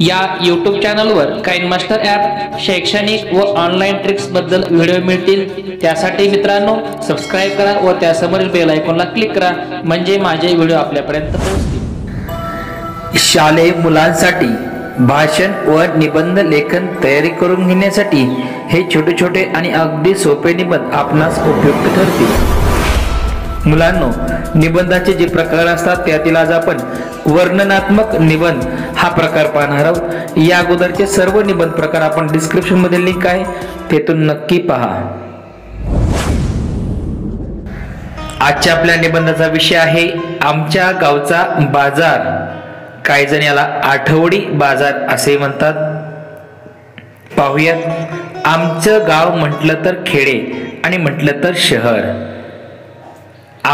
या यूट्यूब चॅनलवर Kine master app शैक्षणिक व ऑनलाईन ट्रिक्सबद्दल व्हिडिओ मिळतील. त्यासाठी मित्रांनो सबस्क्राईब करा व त्यासमोरील बेल आयकॉनला क्लिक करा. म्हणजे माझे व्हिडिओ आपल्यापर्यंत पोहोचतील. शालेय मुलांसाठी भाषण व निबंध लेखन तयारी करून घेण्यासाठी हे छोटे छोटे आणि अगदी सोपे निबंध आपणास उपयुक्त ठरतील. मुलांनो निबंधाचे जे प्रकार असतात त्यातील आज आपण वर्णनात्मक निबंध हा प्रकार पाहणार आहोत. या अगोदरचे सर्व निबंध प्रकार आपण डिस्क्रिप्शनमध्ये लिंक आहे तेथून नक्की पहा. आजच्या आपल्या निबंधाचा विषय आहे आमच्या गावचा बाजार. काही जण याला आठवडी बाजार असे म्हणतात. पाहूयात. आमचं गाव म्हटलं तर खेडे आणि म्हटलं तर शहर.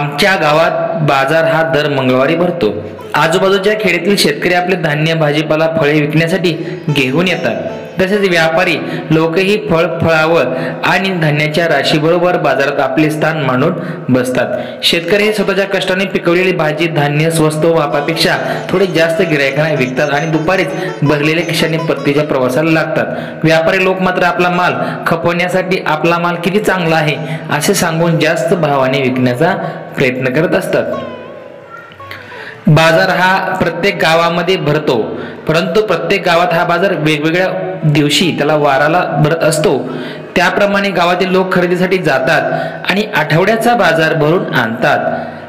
आमच्या गावात बाजार हा दर मंगळवारी भरतो. आजूबाजूच्या खेड्यातील शेतकरी आपले धान्य भाजीपाला फळे विकण्यासाठी घेऊन येतात. तसेच व्यापारी लोकही फळ फळावळ आणि धान्याच्या राशीबरोबर बाजारात आपले स्थान मांडून बसतात. शेतकरी हे स्वतःच्या कष्टाने पिकवलेली भाजी धान्य स्वस्त वापापेक्षा थोडे जास्त गिरायकांना विकतात आणि दुपारीच भरलेल्या खिशाने पत्तीच्या प्रवासाला लागतात. व्यापारी लोक मात्र आपला माल खपवण्यासाठी आपला माल किती चांगला आहे असे सांगून जास्त भावाने विकण्याचा प्रयत्न करत असतात. बाजार हा प्रत्येक गावामध्ये भरतो. परंतु प्रत्येक गावात हा बाजार वेगवेगळ्या दिवशी त्याला वाराला भरत असतो. त्याप्रमाणे गावातील लोक खरेदीसाठी जातात आणि आठवड्याचा बाजार भरून आणतात.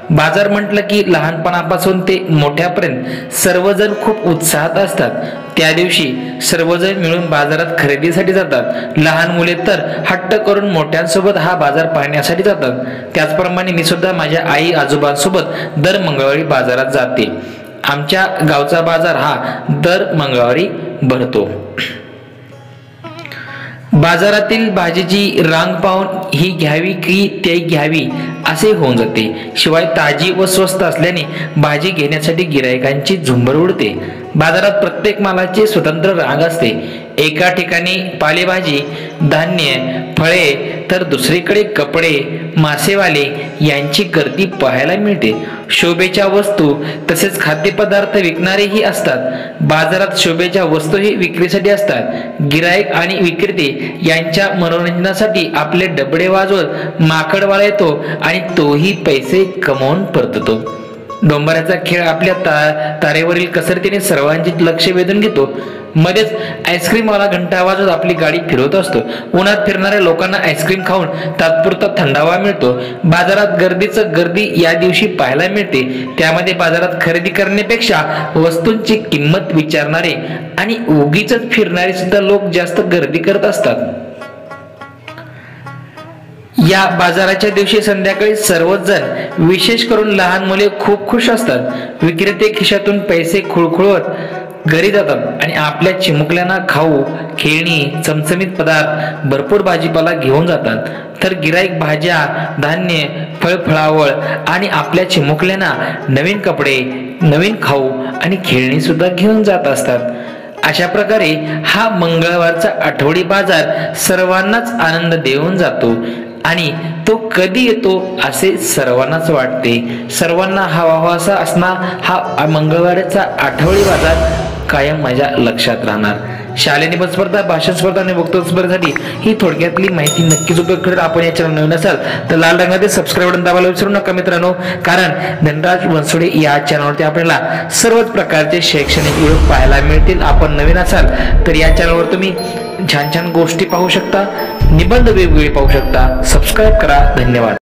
बाजार म्हटलं की लहानपणापासून ते मोठ्यापर्यंत सर्वजण खूप उत्साहात असतात. त्या दिवशी सर्वजण मिळून बाजारात खरेदीसाठी जातात. लहान मुले तर हट्ट करून मोठ्यांसोबत हा बाजार पाहण्यासाठी जातात. त्याचप्रमाणे मी सुद्धा माझ्या आई आजोबांसोबत दर मंगळवारी बाजारात जाते. आमच्या गावचा बाजार हा दर मंगळवारी भरतो. बाजारातील भाजीची रांग पाहून ही घ्यावी की ते घ्यावी असे होऊन जाते. शिवाय ताजी व स्वस्त असल्याने भाजी घेण्यासाठी गिरायकांची झुंबर उडते. बाजारात प्रत्येक मालाची स्वतंत्र रांग असते. एका ठिकाणी पालेभाजी धान्य फळे तर दुसरीकडे कपडे मासेवाले यांची गर्दी पाहायला मिळते. शोभेच्या वस्तू तसेच खाद्यपदार्थ विकणारेही असतात. बाजारात शोभेच्या वस्तूही विक्रीसाठी असतात. गिरायक आणि विक्रेते यांच्या मनोरंजनासाठी आपले डबडे वाजवत माकडवाळा येतो आणि तोही पैसे कमवून परततो. डोंबऱ्याचा खेळ आपल्या ता तारेवरील कसरतीने सर्वांचे लक्ष वेधून घेतो. मध्येच आईस्क्रीमवाला घंटा आवाजात आपली गाडी फिरवत असतो. उन्हात फिरणाऱ्या लोकांना आईस्क्रीम खाऊन तात्पुरता थंडावा मिळतो. बाजारात गर्दीचं गर्दी या दिवशी पाहायला मिळते. त्यामध्ये बाजारात खरेदी करण्यापेक्षा वस्तूंची किंमत विचारणारे आणि उगीच फिरणारे सुद्धा लोक जास्त गर्दी करत असतात. या बाजाराच्या दिवशी संध्याकाळी सर्वच जण विशेष करून लहान मुले खूप खुश असतात. विक्रेते खिशातून पैसे खुळखुळवत घरी जातात आणि आपल्या चिमुकल्यांना खाऊ खेळणी चमचमीत पदार्थ भरपूर भाजीपाला घेऊन जातात. तर गिराईक भाज्या धान्य फळफळावळ आणि आपल्या चिमुकल्यांना नवीन कपडे नवीन खाऊ आणि खेळणी सुद्धा घेऊन जात असतात. अशा प्रकारे हा मंगळवारचा आठवडी बाजार सर्वांनाच आनंद देऊन जातो. आणि तो कधी येतो असे सर्वांनाच वाटते. सर्वांना हवा असा असणार हा मंगळवारचा आठवडी बाजार कायम माझ्या लक्षात राहणार. शालेय निबंध स्पर्धा भाषण स्पर्धा आणि वक्तव्य स्पर्धेसाठी ही थोडक्यातली माहिती नक्कीच उपयोग करेल. आपण या चॅनल नवीन असाल तर लाल रंगाचे सबस्क्राईब बटन दाबायला विसरू नका मित्रांनो. कारण धनराज बनसोडे या चॅनलवरती आपल्याला सर्वच प्रकारचे शैक्षणिक व्हिडिओ पाहायला मिळतील. आपण नवीन असाल तर या चॅनलवर तुम्ही छान छान गोष्टी पाहू शकता. निबंध वेगवेगळे पाहू शकता. सबस्क्राईब करा. धन्यवाद.